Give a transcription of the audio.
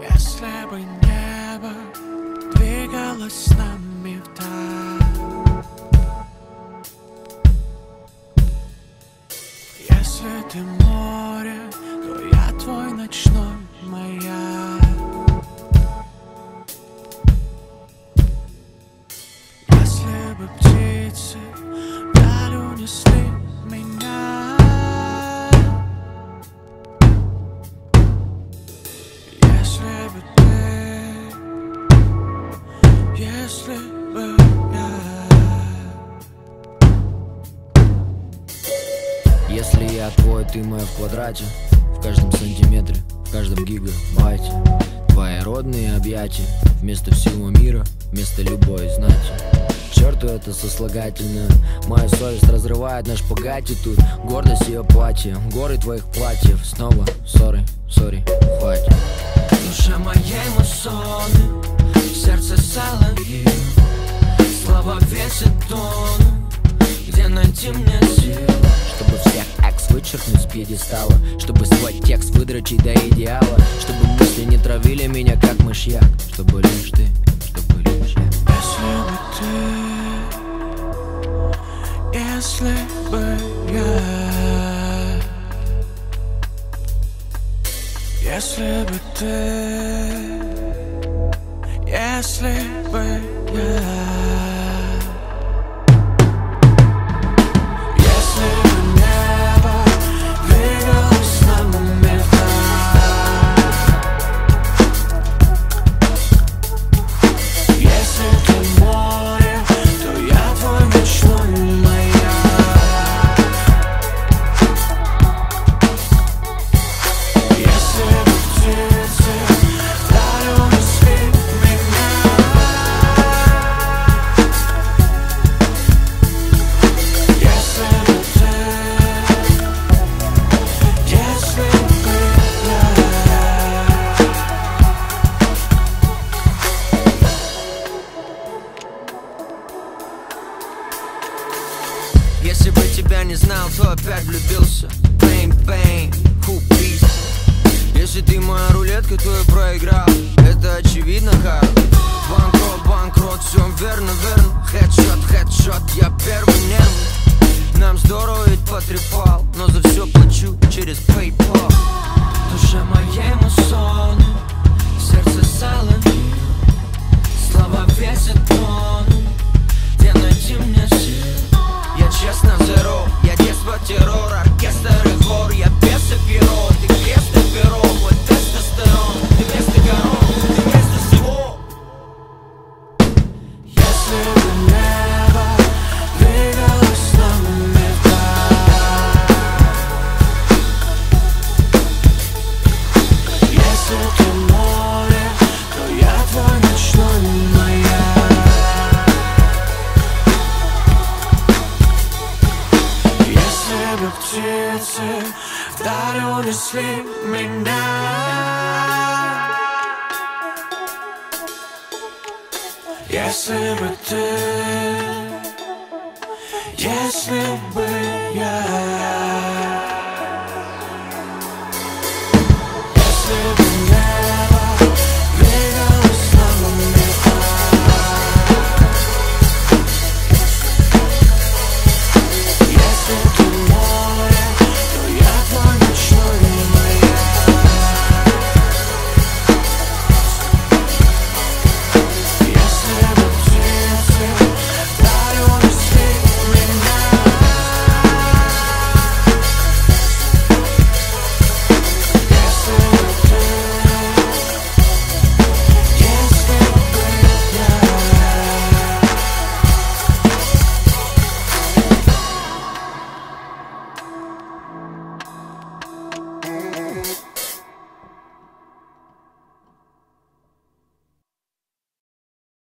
Если бы небо двигалось с нами вдаль Если ты если бы я Если я твой, ты моя в квадрате В каждом сантиметре, в каждом гигабайте. Твои родные объятия Вместо всего мира, вместо любой знати. Черту это сослагательное. Моя совесть разрывает наш погати тут Гордость ее платье, горы твоих платьев. Снова, сори, где найти мне сил Чтобы всех экс вычеркнуть с пьедестала. Чтобы свой текст выдрочить до идеала. Чтобы мысли не травили меня как мышьяк Чтобы лишь ты, чтобы лишь я. Если бы ты, если бы я. Если бы ты, если бы я опять влюбился. Pain, pain, who beast Если ты моя рулетка, то я проиграл. Это очевидно, Харл Банкрот, банкрот, все верно, верно. Хедшот, хедшот, я первый Если бы птицы вдаль унесли меня Если бы ты, если бы я